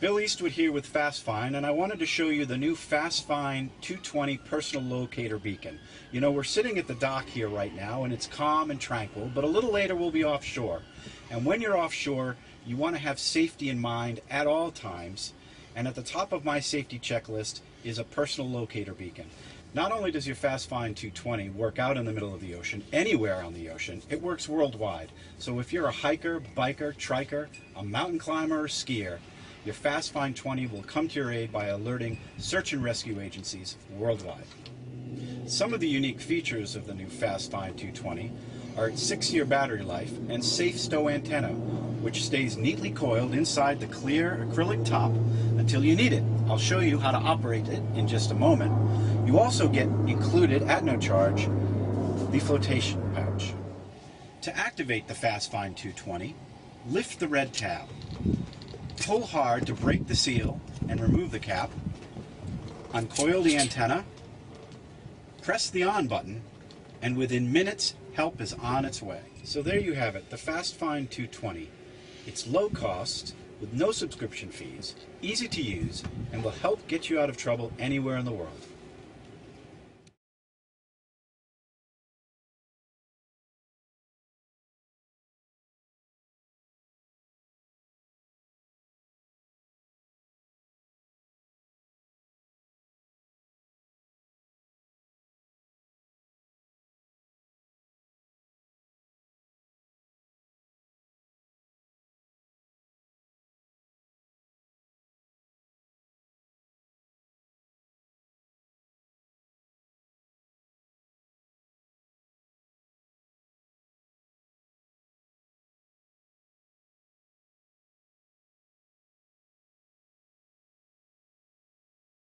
Bill Eastwood here with FastFind, and I wanted to show you the new FastFind 220 personal locator beacon. You know, we're sitting at the dock here right now, and it's calm and tranquil, but a little later we'll be offshore. And when you're offshore, you want to have safety in mind at all times, and at the top of my safety checklist is a personal locator beacon. Not only does your FastFind 220 work out in the middle of the ocean, anywhere on the ocean, it works worldwide. So if you're a hiker, biker, triker, a mountain climber, or skier, your FastFind 20 will come to your aid by alerting search and rescue agencies worldwide. Some of the unique features of the new FastFind 220 are its six-year battery life and safe stow antenna, which stays neatly coiled inside the clear acrylic top until you need it. I'll show you how to operate it in just a moment. You also get included at no charge the flotation pouch. To activate the FastFind 220, lift the red tab pull hard to break the seal and remove the cap, uncoil the antenna, press the on button, and within minutes, help is on its way. So there you have it, the FastFind 220. It's low cost, with no subscription fees, easy to use, and will help get you out of trouble anywhere in the world.